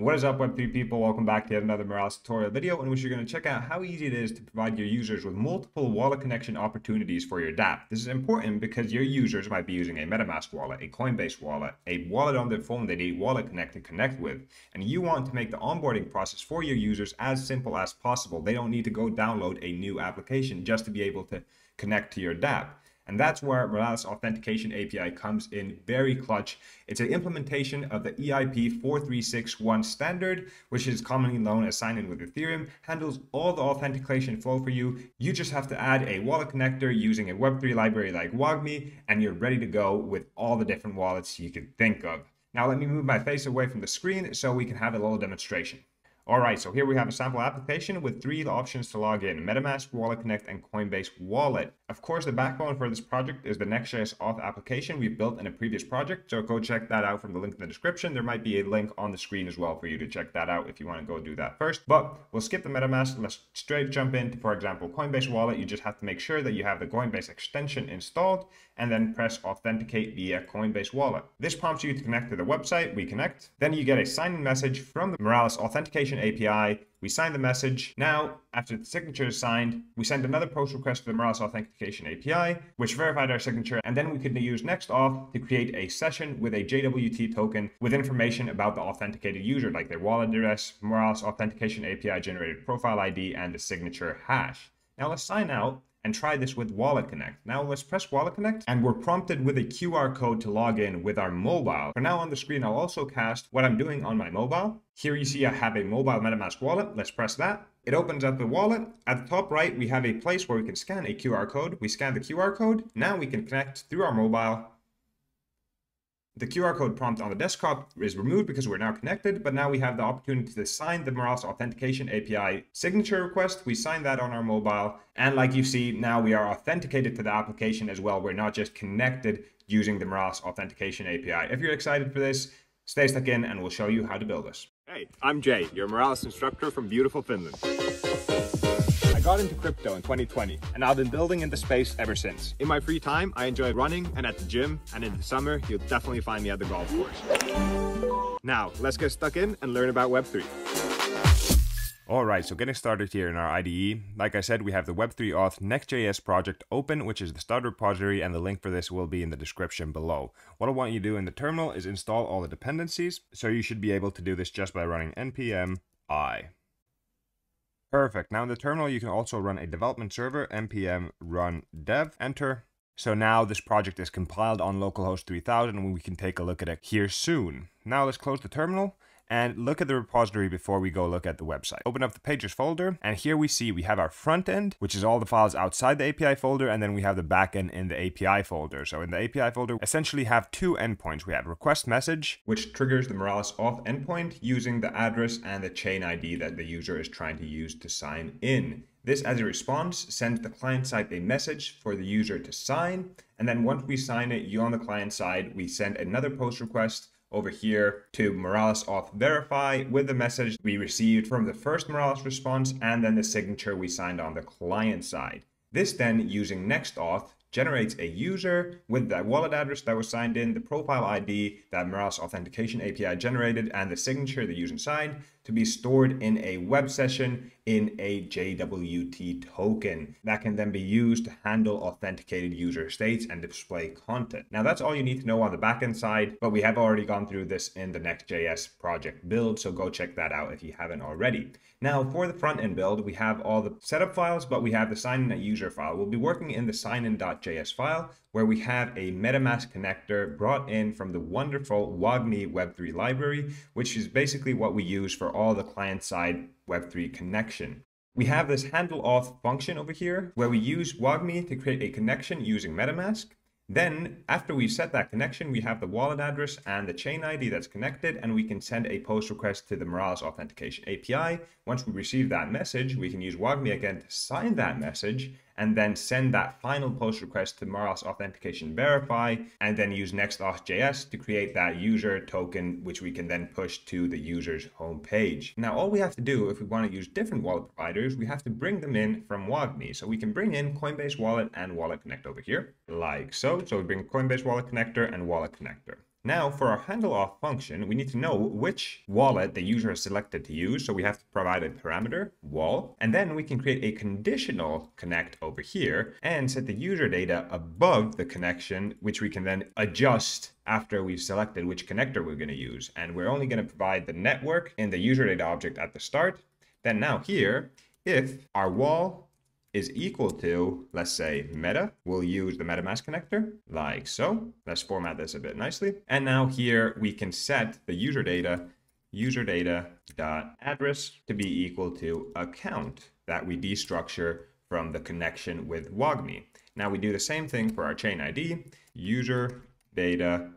What is up Web3 people? Welcome back to yet another Moralis tutorial video in which you're going to check out how easy it is to provide your users with multiple wallet connection opportunities for your dApp. This is important because your users might be using a MetaMask wallet, a Coinbase wallet, a wallet on their phone they Wallet Connect to connect with, and you want to make the onboarding process for your users as simple as possible. They don't need to go download a new application just to be able to connect to your dApp. And that's where Moralis Authentication API comes in very clutch. It's an implementation of the EIP 4361 standard, which is commonly known as sign in with Ethereum, handles all the authentication flow for you. You just have to add a wallet connector using a Web3 library like Wagmi, and you're ready to go with all the different wallets you can think of. Now let me move my face away from the screen so we can have a little demonstration. All right, so here we have a sample application with three options to log in, MetaMask, Wallet Connect, and Coinbase Wallet. Of course, the backbone for this project is the Next.js auth application we built in a previous project, so go check that out from the link in the description. There might be a link on the screen as well for you to check that out if you want to go do that first. But we'll skip the MetaMask, let's straight jump into, for example, Coinbase Wallet. You just have to make sure that you have the Coinbase extension installed and then press Authenticate via Coinbase Wallet. This prompts you to connect to the website, we connect. Then you get a sign-in message from the Moralis Authentication API. We sign the message. Now, after the signature is signed, we send another post request to the Moralis Authentication API, which verified our signature, and then we could use NextAuth to create a session with a JWT token with information about the authenticated user, like their wallet address, Moralis Authentication API generated profile ID, and the signature hash. Now let's sign out and try this with Wallet Connect. Now let's press Wallet Connect and we're prompted with a QR code to log in with our mobile. For now on the screen, I'll also cast what I'm doing on my mobile. Here you see I have a mobile MetaMask wallet. Let's press that. It opens up the wallet. At the top right, we have a place where we can scan a QR code. We scan the QR code. Now we can connect through our mobile the QR code prompt on the desktop is removed because we're now connected, but now we have the opportunity to sign the Moralis Authentication API signature request. We sign that on our mobile. And like you see, now we are authenticated to the application as well. We're not just connected using the Moralis Authentication API. If you're excited for this, stay stuck in and we'll show you how to build this. Hey, I'm Jay, your Moralis instructor from beautiful Finland. I got into crypto in 2020 and I've been building in the space ever since. In my free time, I enjoy running and at the gym, and in the summer, you'll definitely find me at the golf course. Now, let's get stuck in and learn about Web3. Alright, so getting started here in our IDE. Like I said, we have the Web3 Auth Next.js project open, which is the start repository, and the link for this will be in the description below. What I want you to do in the terminal is install all the dependencies, so you should be able to do this just by running npm i. Perfect. Now in the terminal, you can also run a development server, npm run dev, enter. So now this project is compiled on localhost 3000 and we can take a look at it here soon. Now let's close the terminal and look at the repository before we go look at the website. Open up the pages folder, and here we see we have our front end, which is all the files outside the API folder, and then we have the back end in the API folder. So in the API folder, essentially have two endpoints. We have request message, which triggers the Moralis auth endpoint using the address and the chain ID that the user is trying to use to sign in. This, as a response, sends the client side a message for the user to sign. And then once we sign it, you on the client side, we send another post request over here to Moralis auth verify with the message we received from the first Moralis response and then the signature we signed on the client side. This then using next auth generates a user with that wallet address that was signed in, the profile ID that Moralis Authentication API generated, and the signature the user signed to be stored in a web session in a JWT token that can then be used to handle authenticated user states and display content. Now that's all you need to know on the backend side, but we have already gone through this in the Next.js project build, so go check that out if you haven't already. Now for the front end build, we have all the setup files, but we have the sign in user file. We'll be working in the signin.js file where we have a MetaMask connector brought in from the wonderful Wagmi Web3 library, which is basically what we use for all the client-side Web3 connection. We have this handle auth function over here where we use Wagmi to create a connection using MetaMask. Then, after we set that connection, we have the wallet address and the chain ID that's connected, and we can send a post request to the Moralis Authentication API. Once we receive that message, we can use Wagmi again to sign that message, and then send that final post request to Moralis Authentication Verify, and then use NextAuth.js to create that user token, which we can then push to the user's homepage. Now, all we have to do if we want to use different wallet providers, we have to bring them in from Wagmi. So we can bring in Coinbase Wallet and Wallet Connect over here, like so. So we bring Coinbase Wallet Connector and Wallet Connector. Now for our handle auth function, we need to know which wallet the user has selected to use. So we have to provide a parameter wall, and then we can create a conditional connect over here and set the user data above the connection, which we can then adjust after we've selected which connector we're going to use. And we're only going to provide the network in the user data object at the start. Then now here, if our wall is equal to, let's say, meta. We'll use the MetaMask connector like so. Let's format this a bit nicely. And now here we can set the user data, user data dot address to be equal to account that we destructure from the connection with Wagmi. Now we do the same thing for our chain ID, user data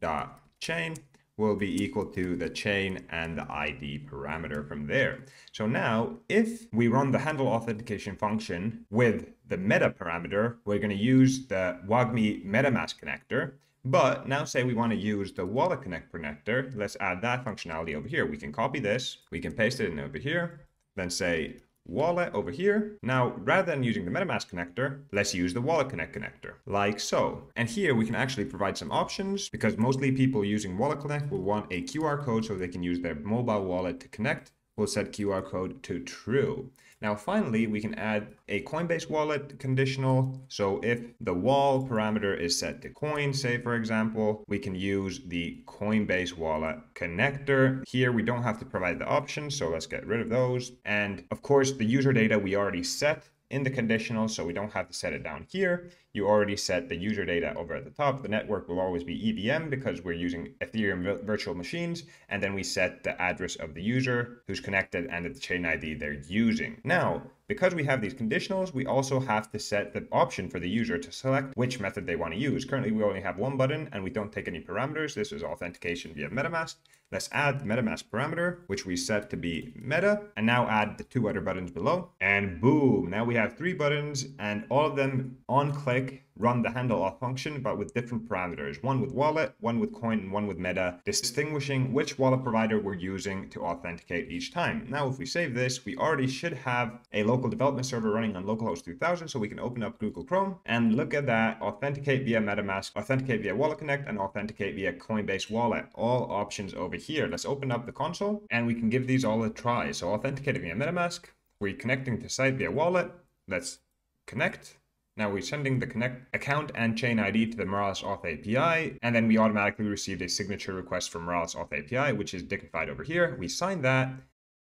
dot chain will be equal to the chain and the ID parameter from there. So now if we run the handle authentication function with the meta parameter, we're going to use the WAGMI MetaMask connector. But now say we want to use the Wallet Connect connector. Let's add that functionality over here. We can copy this, we can paste it in over here, then say wallet over here. Now, rather than using the MetaMask connector, let's use the Wallet Connect connector, like so. And here we can actually provide some options because mostly people using Wallet Connect will want a QR code so they can use their mobile wallet to connect we'll set QR code to true. Now finally, we can add a Coinbase wallet conditional. So if the wall parameter is set to coin, say for example, we can use the Coinbase wallet connector. Here we don't have to provide the options, so let's get rid of those. And of course, the user data we already set in the conditional, so we don't have to set it down here. You already set the user data over at the top. The network will always be EVM because we're using Ethereum virtual machines. And then we set the address of the user who's connected and the chain ID they're using. Now, because we have these conditionals, we also have to set the option for the user to select which method they want to use. Currently, we only have one button and we don't take any parameters. This is authentication via MetaMask. Let's add the MetaMask parameter, which we set to be meta, and now add the two other buttons below. And boom, now we have three buttons and all of them on click run the handle auth function, but with different parameters, one with wallet, one with coin, and one with meta, distinguishing which wallet provider we're using to authenticate each time. Now, if we save this, we already should have a local development server running on localhost 3000, so we can open up Google Chrome and look at that, authenticate via MetaMask, authenticate via Wallet Connect, and authenticate via Coinbase Wallet. All options over here. Let's open up the console and we can give these all a try. So authenticate via MetaMask, we're connecting to site via wallet. Let's connect. Now we're sending the connect account and chain ID to the Moralis Auth API, and then we automatically received a signature request from Moralis Auth API, which is dignified over here. We signed that,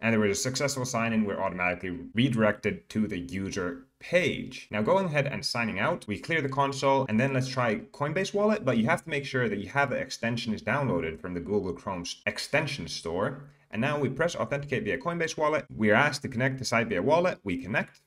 and there was a successful sign-in. We're automatically redirected to the user page. Now going ahead and signing out, we clear the console, and then let's try Coinbase Wallet, but you have to make sure that you have the extensions downloaded from the Google Chrome extension store. And now we press authenticate via Coinbase Wallet. We are asked to connect to site via wallet. We connect.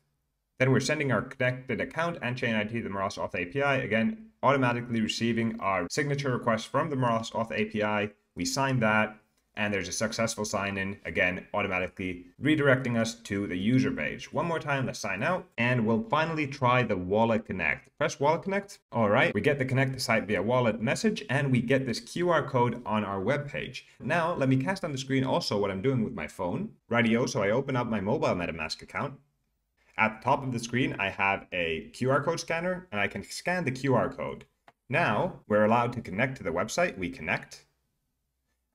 Then we're sending our connected account and chain ID to the Moralis Auth API. Again, automatically receiving our signature request from the Moralis Auth API. We sign that and there's a successful sign in, again, automatically redirecting us to the user page. One more time, let's sign out, and we'll finally try the Wallet Connect. Press Wallet Connect. All right, we get the connect site via wallet message, and we get this QR code on our web page. Now, let me cast on the screen also what I'm doing with my phone. Radio, so I open up my mobile MetaMask account, at the top of the screen, I have a QR code scanner and I can scan the QR code. Now we're allowed to connect to the website. We connect.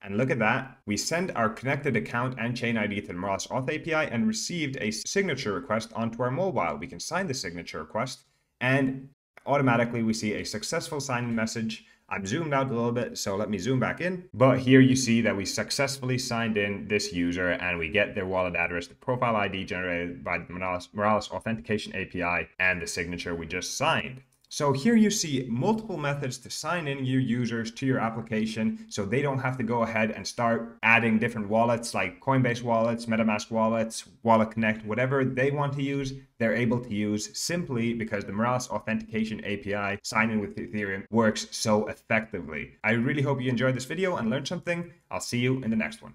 And look at that. We send our connected account and chain ID to the Moralis Auth API and received a signature request onto our mobile. We can sign the signature request and automatically we see a successful sign-in message I'm zoomed out a little bit, so let me zoom back in. But here you see that we successfully signed in this user and we get their wallet address, the profile ID generated by the Moralis, Moralis Authentication API, and the signature we just signed. So here you see multiple methods to sign in your users to your application so they don't have to go ahead and start adding different wallets like Coinbase wallets, MetaMask wallets, Wallet Connect, whatever they want to use, they're able to use simply because the Moralis Authentication API sign in with Ethereum works so effectively. I really hope you enjoyed this video and learned something. I'll see you in the next one.